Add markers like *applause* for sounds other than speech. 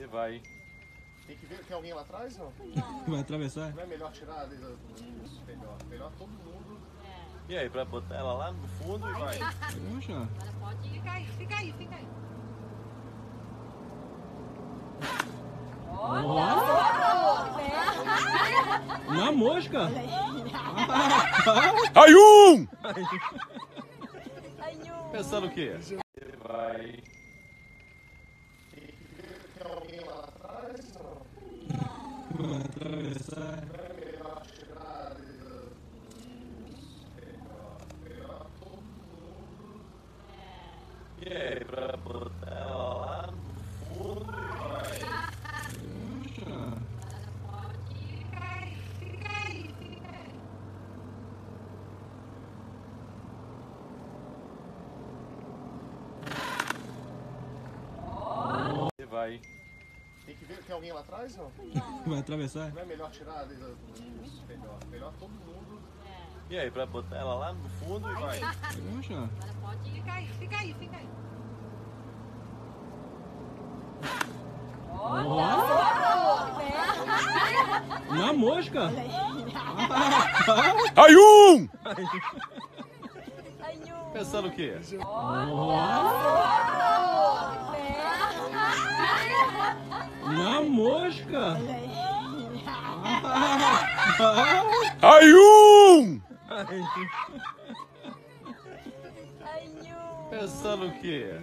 Você vai. Tem que ver, tem alguém lá atrás não? Vai atravessar? Não é melhor tirar Isso, melhor. Melhor todo mundo. E aí, pra botar ela lá no fundo e vai. Poxa. Agora pode ficar aí, fica aí, fica aí. Na mosca! Ai, um! Pensando o quê? Vai. Tem alguém lá atrás não? Vai atravessar. Não é melhor tirar ali da- Isso, melhor. Melhor todo E aí, pra botar ela lá no fundo e vai. Poxa. Fica aí, fica aí, fica aí. Você vai. Tem que ver, tem alguém lá atrás não? Vai atravessar. Não é melhor tirar melhor. Melhor todo mundo. E aí, pra botar ela lá no fundo e vai. Poxa. Agora pode ficar aí, fica aí, fica aí. Na mosca! Ai, um! Pensando o quê? Na mosca! *laughs* Ai, um! Ai. Pensando o quê?